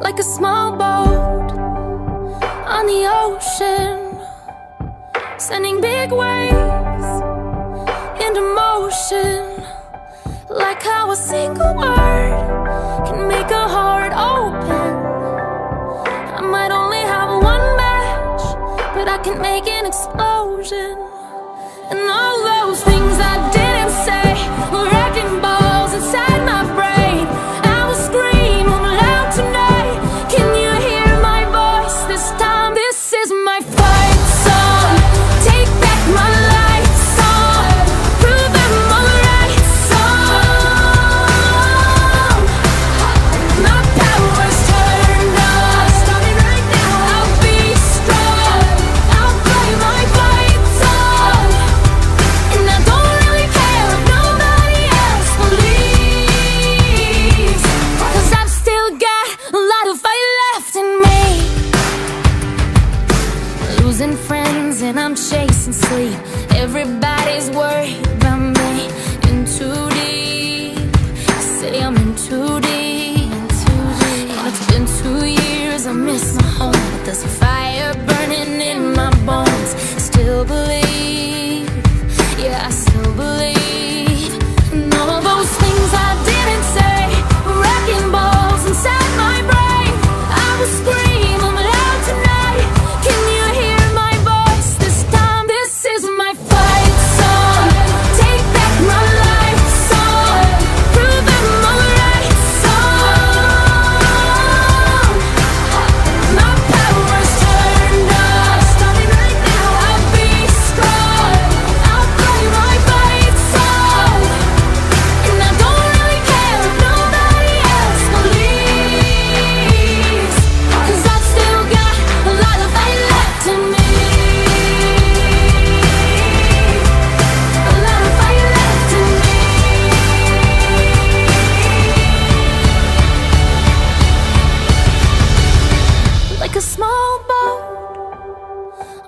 like a small boat on the ocean, sending big waves Like how a single word can make a heart open. I might only have one match, but I can make an explosion. And all and I'm chasing sleep. Everybody's worried about me. In too deep. Say I'm in too deep. And it's been two years, I miss my home. But there's a fire